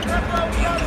Let's go, let's go.